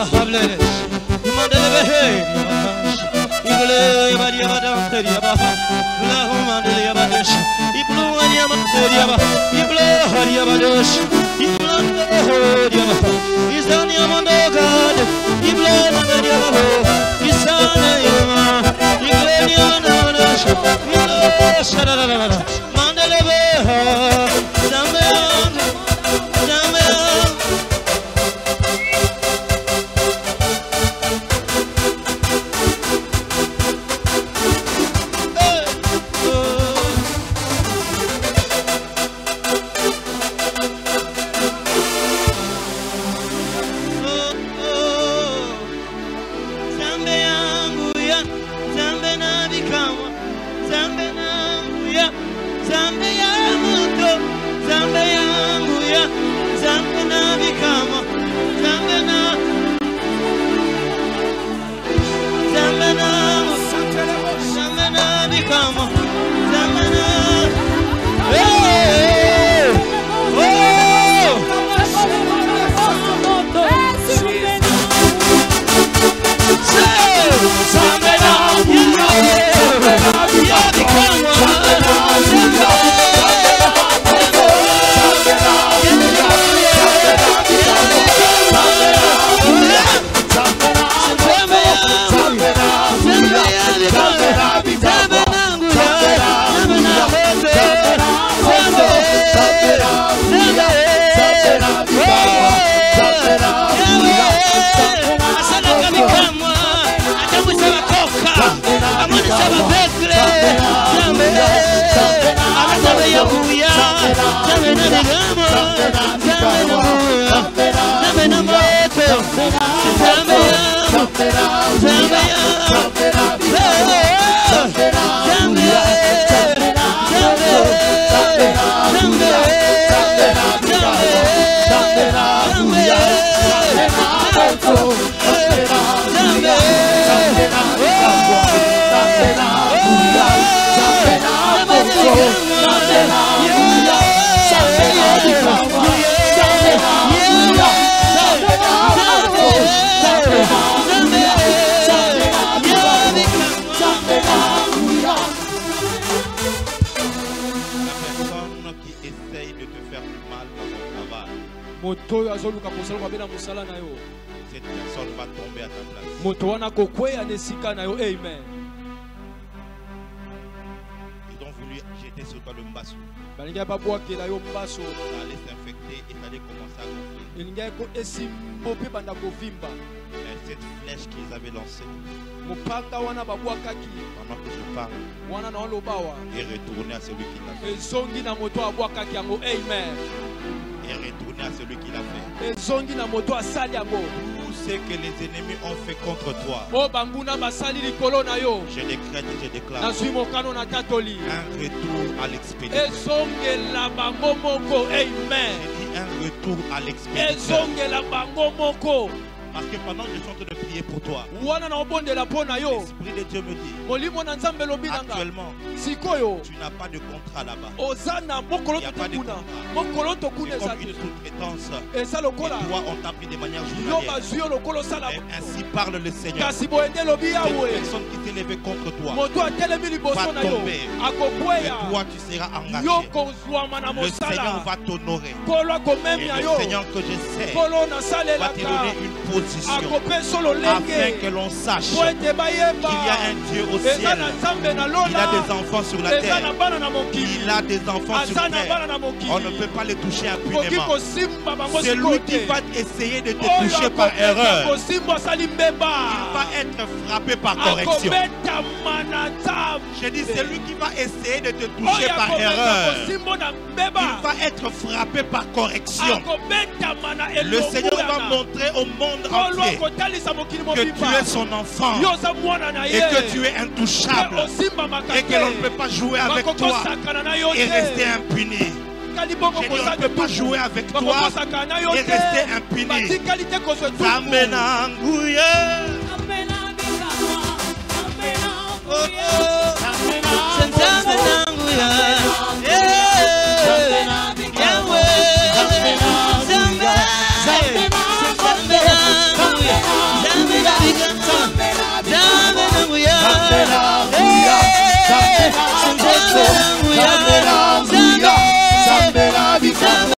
محبلش مدل به هی ایگل یباد یباد آخر یبا بلا هم مدل یبادش ایبلو هر یبا آخر یبا ایبل هر یبادش ایبل هر یبا ایزان یمان دوگاد ایبل هر یبا ایزان یما ایبل یمان دوگاد ایبل هر یبا La personne cette personne va tomber à ta place. amen. Ils ont voulu jeter sur toi le mbaso Ça allait s'infecter et ça allait commencer à gonfler. Mais cette flèche qu'ils avaient lancée, pendant que je parle, est retournée à celui qui l'a fait. amen Est retournée à celui qui l'a fait. Tout ce que les ennemis ont fait contre toi, yo. je décrète et je déclare un retour à amen. Dit un retour à l'expéditeur. Parce que pendant que je suis en train de prier pour toi, l'Esprit de Dieu me dit, actuellement, tu n'as pas de contrat là-bas. oza na mokolo Y a pas de contrat. C'est comme une sous-traitance. Et toi, on t'a pris de manière journalière. Et ainsi parle le Seigneur. Cette personne qui s'est levée contre toi, Va tomber. et toi, tu seras engagé. Le Seigneur va t'honorer. Et le Seigneur que je sais va te donner une position akopesa afin que l'on sache qu'il y a un Dieu au ciel. Il a des enfants sur la terre. Il a des enfants sur bana terre. On ne peut pas les toucher koki impunément. C'est lui qui va essayer de te oyo toucher par erreur. Il va être frappé par correction. Je dis, c'est lui qui va essayer de te oyo toucher par erreur. Il va être frappé par correction. Le Seigneur va montrer au monde entier que tu es son enfant. Et que tu es intouchable. Et que l'on ne peut pas jouer avec toi et rester te impuni. dit, on ne peut pas jouer avec toi et rester te impuni. myself.